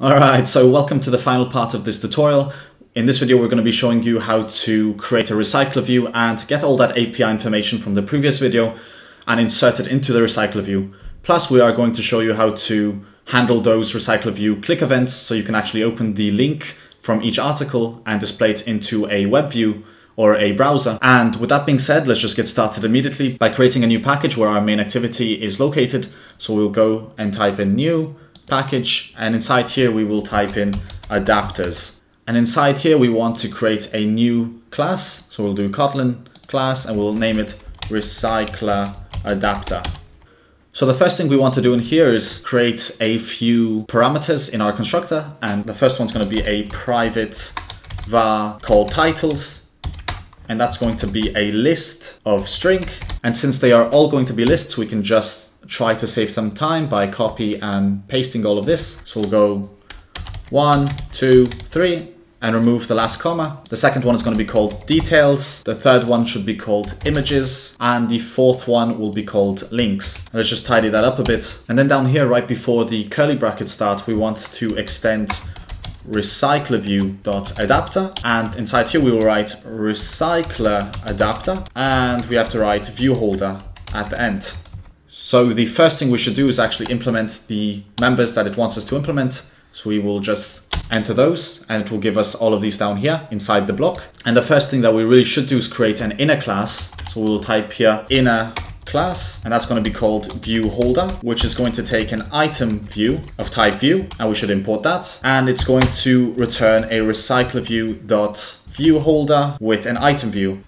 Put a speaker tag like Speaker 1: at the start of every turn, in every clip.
Speaker 1: Alright, so welcome to the final part of this tutorial. In this video, we're going to be showing you how to create a recycler view and get all that API information from the previous video and insert it into the recycler view. Plus, we are going to show you how to handle those recycler view click events so you can actually open the link from each article and display it into a web view or a browser. And with that being said, let's just get started immediately by creating a new package where our main activity is located. So we'll go and type in new package and inside here we will type in adapters. And inside here we want to create a new class. So we'll do Kotlin class and we'll name it recycler adapter. So the first thing we want to do in here is create a few parameters in our constructor. And the first one's going to be a private var called titles. And that's going to be a list of string. And since they are all going to be lists, we can just try to save some time by copy and pasting all of this. So we'll go one, two, three, and remove the last comma. The second one is going to be called details. The third one should be called images. And the fourth one will be called links. Let's just tidy that up a bit. And then down here, right before the curly bracket start, we want to extend recycler view dot adapter and inside here we will write recycler adapter and we have to write view holder at the end so the first thing we should do is actually implement the members that it wants us to implement so we will just enter those and it will give us all of these down here inside the block. And the first thing that we really should do is create an inner class. So we'll type here inner class and that's going to be called view holder which is going to take an item view of type view and we should import that and it's going to return a recycler view dot view holder with an item view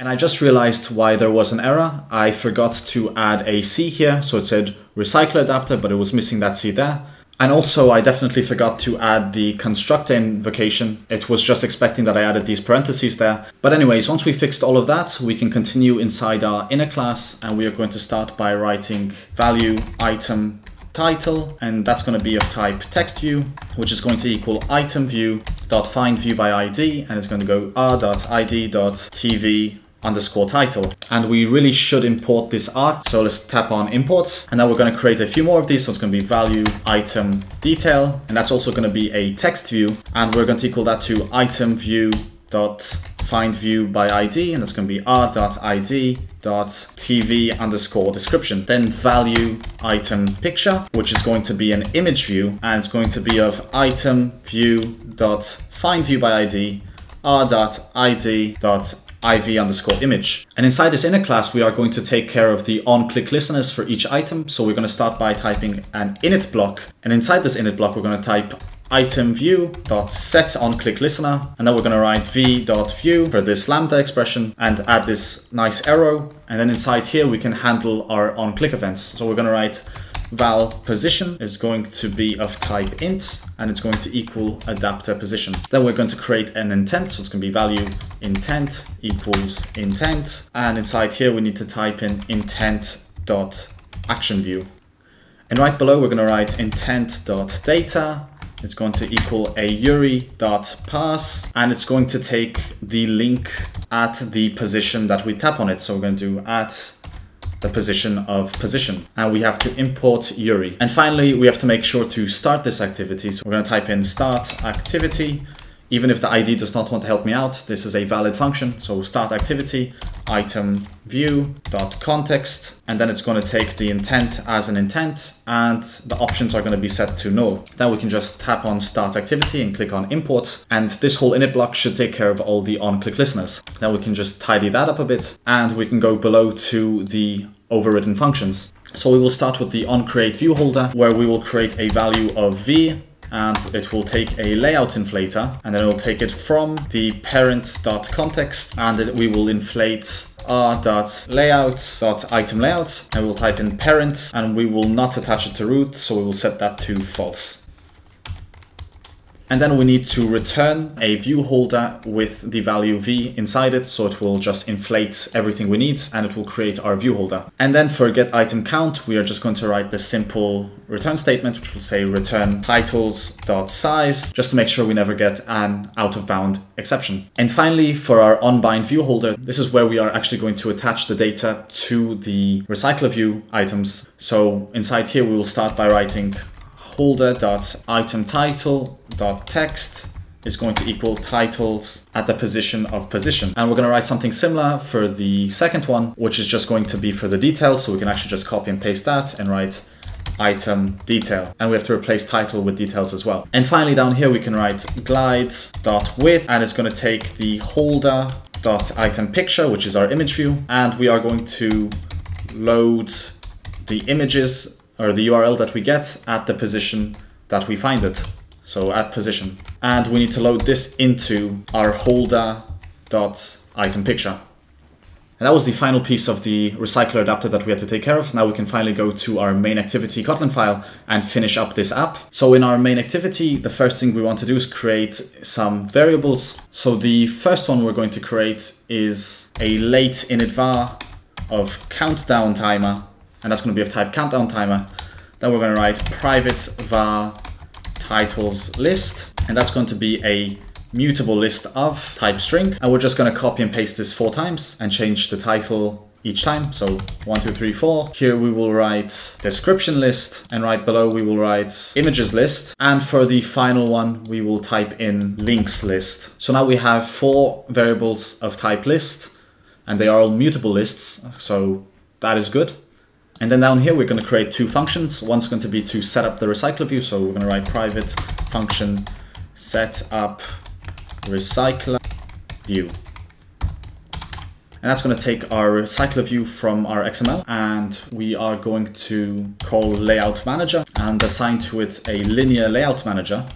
Speaker 1: and I just realized why there was an error. I forgot to add a C here. So it said recycle adapter, but it was missing that C there. And also I definitely forgot to add the constructor invocation. It was just expecting that I added these parentheses there. But anyways, once we fixed all of that, we can continue inside our inner class and we are going to start by writing value item title and that's going to be of type text view which is going to equal item view dot find view by id and it's going to go r dot id dot tv underscore title. And we really should import this arc. So let's tap on imports and now we're going to create a few more of these. So it's going to be value item detail and that's also going to be a text view and we're going to equal that to item view dot find view by ID and that's going to be r.id dot id dot tv underscore description then value item picture which is going to be an image view and it's going to be of item view dot find view by id r.id dot iv underscore image. And inside this inner class, we are going to take care of the on-click listeners for each item. So we're going to start by typing an init block. And inside this init block, we're going to type item view dot set on click listener and then we're going to write v dot view for this lambda expression and add this nice arrow and then inside here we can handle our on click events so we're going to write val position is going to be of type int and it's going to equal adapter position. Then we're going to create an intent. So it's going to be value intent equals intent. And inside here, we need to type in intent dot action view. And right below, we're going to write intent dot data. It's going to equal a URI dot and it's going to take the link at the position that we tap on it. So we're going to do at the position of position. And we have to import URI. And finally, we have to make sure to start this activity. So we're going to type in start activity. Even if the IDE does not want to help me out, this is a valid function. So start activity, item context, and then it's going to take the intent as an intent, and the options are going to be set to null. Then we can just tap on start activity and click on import, and this whole init block should take care of all the on-click listeners. Then we can just tidy that up a bit, and we can go below to the overridden functions. So we will start with the onCreate view holder, where we will create a value of v and it will take a layout inflater and then it will take it from the parent.context and we will inflate r.layout.item layout and we'll type in parent and we will not attach it to root so we will set that to false. And then we need to return a view holder with the value v inside it. So it will just inflate everything we need and it will create our view holder. And then for get item count, we are just going to write the simple return statement, which will say return titles.size, just to make sure we never get an out of bound exception. And finally, for our onBind view holder, this is where we are actually going to attach the data to the recycler view items. So inside here, we will start by writing holder.itemTitle.text is going to equal titles at the position of position. And we're going to write something similar for the second one, which is just going to be for the details. So we can actually just copy and paste that and write item detail. And we have to replace title with details as well. And finally down here, we can write glides.width and it's going to take the holder dot item picture, which is our image view. And we are going to load the images or the URL that we get at the position that we find it. So at position. And we need to load this into our holder dot item picture. And that was the final piece of the recycler adapter that we had to take care of. Now we can finally go to our main activity Kotlin file and finish up this app. So in our main activity, the first thing we want to do is create some variables. So the first one we're going to create is a late init var of countdown timer, and that's going to be of type countdown timer. Then we're going to write private var titles list, and that's going to be a mutable list of type string. And we're just going to copy and paste this four times and change the title each time. So one, two, three, four. Here we will write description list and right below we will write images list. And for the final one, we will type in links list. So now we have four variables of type list and they are all mutable lists. So that is good. And then down here, we're going to create two functions. One's going to be to set up the recycler view. So we're going to write private function set up recycler view. And that's going to take our recycler view from our XML and we are going to call layout manager and assign to it a linear layout manager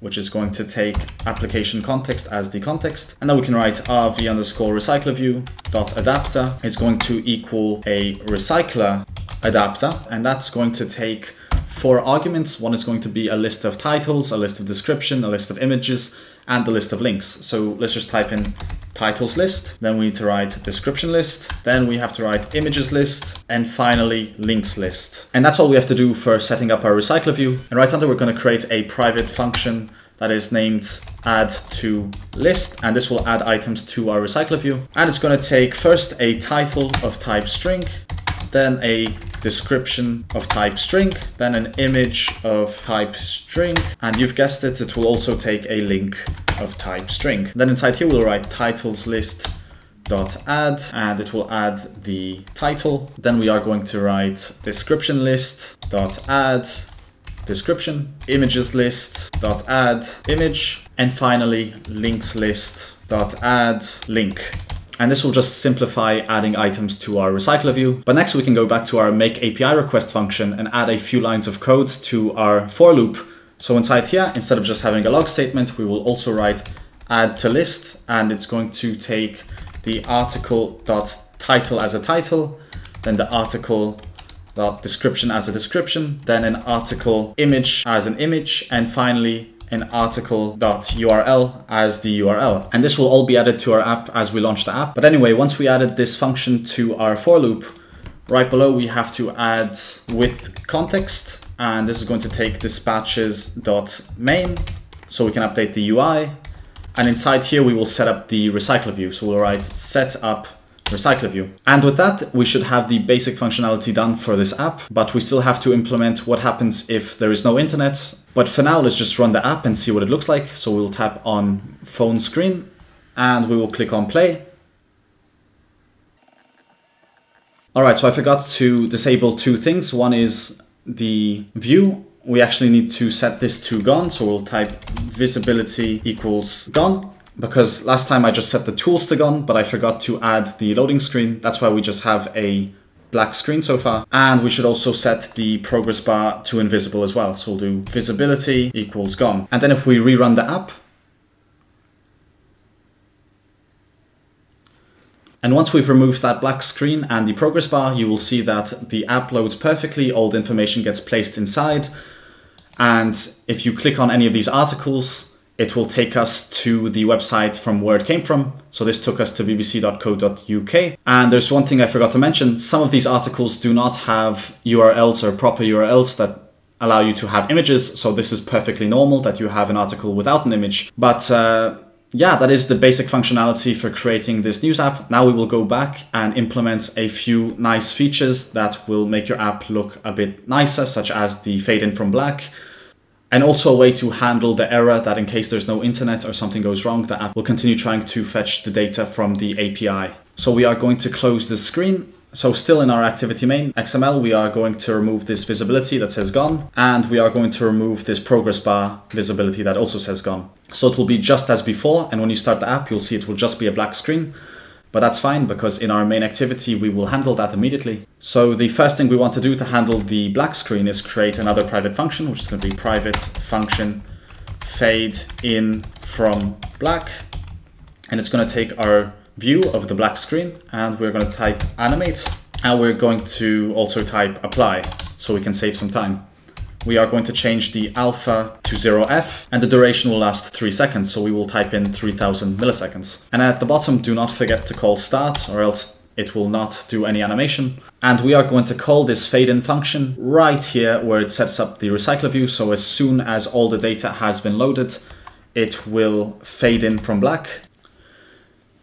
Speaker 1: which is going to take application context as the context. And then we can write rv underscore recycler view dot adapter is going to equal a recycler adapter and that's going to take four arguments. One is going to be a list of titles, a list of description, a list of images, and the list of links. So let's just type in titles list, then we need to write description list, then we have to write images list, and finally links list. And that's all we have to do for setting up our recycler view. And right under, we're going to create a private function that is named add to list and this will add items to our recycler view and it's going to take first a title of type string then a description of type string, then an image of type string, and you've guessed it, it will also take a link of type string. Then inside here we'll write titles list dot add and it will add the title. Then we are going to write description list dot add description, images list dot add image, and finally links list dot add link. And this will just simplify adding items to our recycler view. But next we can go back to our make API request function and add a few lines of code to our for loop. So inside here, instead of just having a log statement, we will also write add to list and it's going to take the article dot title as a title, then the article dot description as a description, then an article image as an image, and finally an article.url as the URL. And this will all be added to our app as we launch the app. But anyway, once we added this function to our for loop, right below we have to add with context. And this is going to take Dispatchers.Main so we can update the UI. And inside here, we will set up the recycler view. So we'll write set up recycler view. And with that, we should have the basic functionality done for this app, but we still have to implement what happens if there is no internet. But for now, let's just run the app and see what it looks like. So we'll tap on phone screen and we will click on play. All right, so I forgot to disable two things. One is the view. We actually need to set this to gone. So we'll type visibility equals gone because last time I just set the tools to gone, but I forgot to add the loading screen. That's why we just have a black screen so far. And we should also set the progress bar to invisible as well. So we'll do visibility equals gone. And then if we rerun the app, And once we've removed that black screen and the progress bar, you will see that the app loads perfectly, all the information gets placed inside. And if you click on any of these articles, it will take us to the website from where it came from. So this took us to bbc.co.uk. And there's one thing I forgot to mention. Some of these articles do not have URLs or proper URLs that allow you to have images. So this is perfectly normal that you have an article without an image. But uh, yeah, that is the basic functionality for creating this news app. Now we will go back and implement a few nice features that will make your app look a bit nicer, such as the fade in from black, and also a way to handle the error that in case there's no internet or something goes wrong, the app will continue trying to fetch the data from the API. So we are going to close the screen. So still in our activity main XML, we are going to remove this visibility that says gone, and we are going to remove this progress bar visibility that also says gone. So it will be just as before, and when you start the app, you'll see it will just be a black screen. But that's fine because in our main activity, we will handle that immediately. So the first thing we want to do to handle the black screen is create another private function, which is going to be private function fade in from black. And it's going to take our view of the black screen and we're going to type animate and we're going to also type apply so we can save some time we are going to change the alpha to 0f and the duration will last 3 seconds, so we will type in 3000 milliseconds. And at the bottom, do not forget to call start or else it will not do any animation. And we are going to call this fade in function right here where it sets up the recycler view. So as soon as all the data has been loaded, it will fade in from black.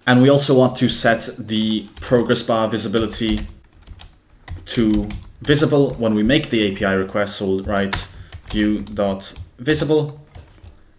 Speaker 1: And we also want to set the progress bar visibility to visible when we make the API request. So we'll write view.visible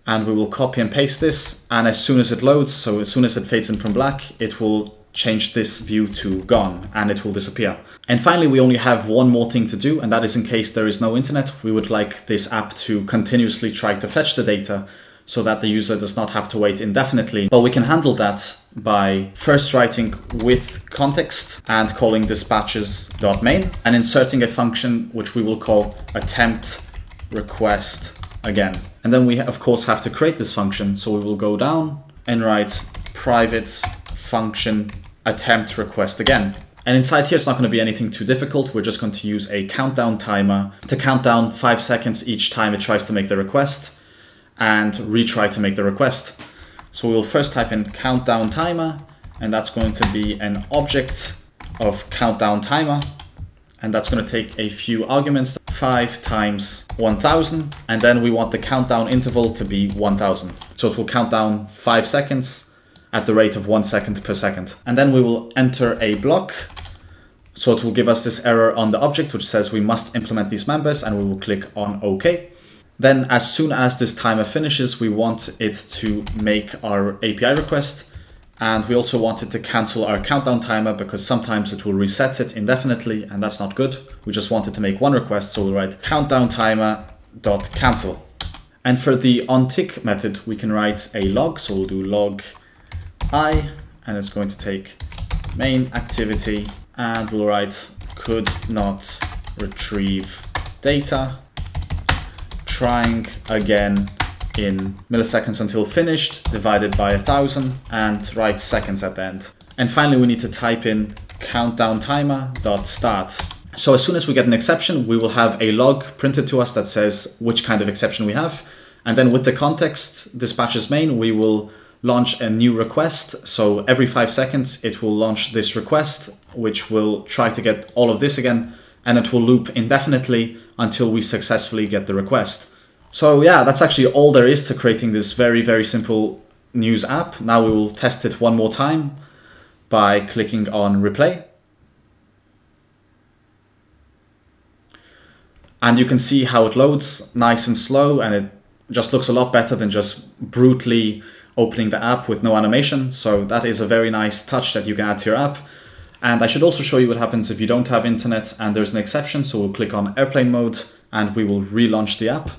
Speaker 1: and we will copy and paste this. And as soon as it loads, so as soon as it fades in from black, it will change this view to gone and it will disappear. And finally, we only have one more thing to do, and that is in case there is no internet, we would like this app to continuously try to fetch the data so that the user does not have to wait indefinitely. But we can handle that by first writing with context and calling Dispatchers.Main and inserting a function which we will call attempt request again. And then we of course have to create this function. So we will go down and write private function attempt request again. And inside here, it's not going to be anything too difficult. We're just going to use a countdown timer to count down five seconds each time it tries to make the request and retry to make the request. So we'll first type in countdown timer, and that's going to be an object of countdown timer. And that's going to take a few arguments, 5 times 1000. And then we want the countdown interval to be 1000. So it will count down 5 seconds at the rate of 1 second per second. And then we will enter a block. So it will give us this error on the object, which says we must implement these members, and we will click on OK. Then as soon as this timer finishes, we want it to make our API request. And we also want it to cancel our countdown timer because sometimes it will reset it indefinitely and that's not good. We just want it to make one request. So we'll write countdown timer dot cancel. And for the onTick method, we can write a log. So we'll do log i and it's going to take main activity and we'll write could not retrieve data trying again in milliseconds until finished, divided by a thousand, and write seconds at the end. And finally, we need to type in countdown timer dot start. So as soon as we get an exception, we will have a log printed to us that says which kind of exception we have. And then with the context Dispatchers Main, we will launch a new request. So every five seconds, it will launch this request, which will try to get all of this again and it will loop indefinitely until we successfully get the request. So yeah, that's actually all there is to creating this very, very simple news app. Now we will test it one more time by clicking on replay. And you can see how it loads nice and slow and it just looks a lot better than just brutally opening the app with no animation. So that is a very nice touch that you can add to your app. And I should also show you what happens if you don't have internet and there's an exception. So we'll click on airplane mode and we will relaunch the app.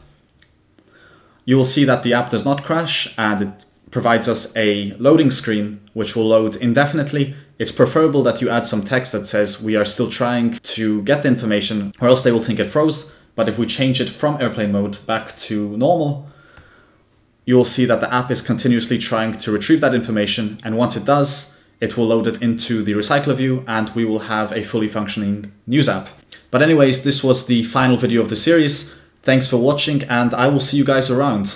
Speaker 1: You will see that the app does not crash and it provides us a loading screen which will load indefinitely. It's preferable that you add some text that says we are still trying to get the information or else they will think it froze. But if we change it from airplane mode back to normal, you will see that the app is continuously trying to retrieve that information. And once it does, it will load it into the recycler view and we will have a fully functioning news app. But anyways, this was the final video of the series. Thanks for watching and I will see you guys around.